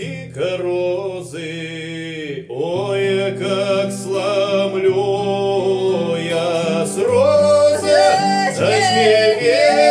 кости корозы, ой, как сломлю я с розочки ветку,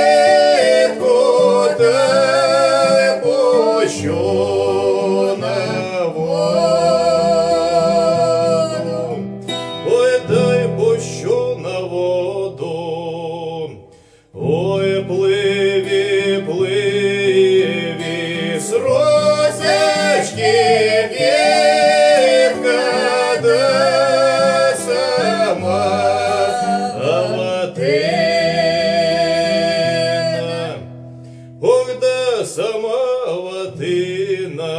тына. Ох, до самого тына,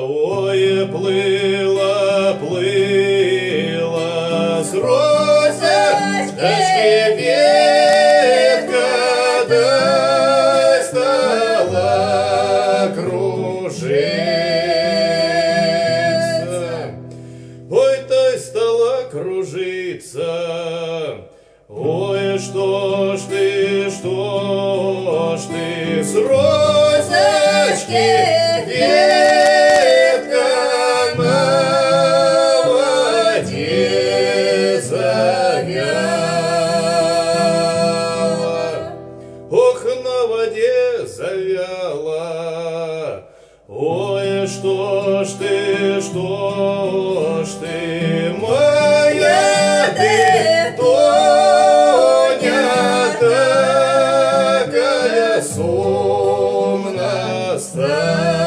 ой, плыла, плыла с розочки ветка, да стала кружиться. Ой, та стала кружиться. с розочки ветка молодеца вяла. Ох, на воде завяла, ой, что ж ты, что ж ты, моя ты, такая. Santo.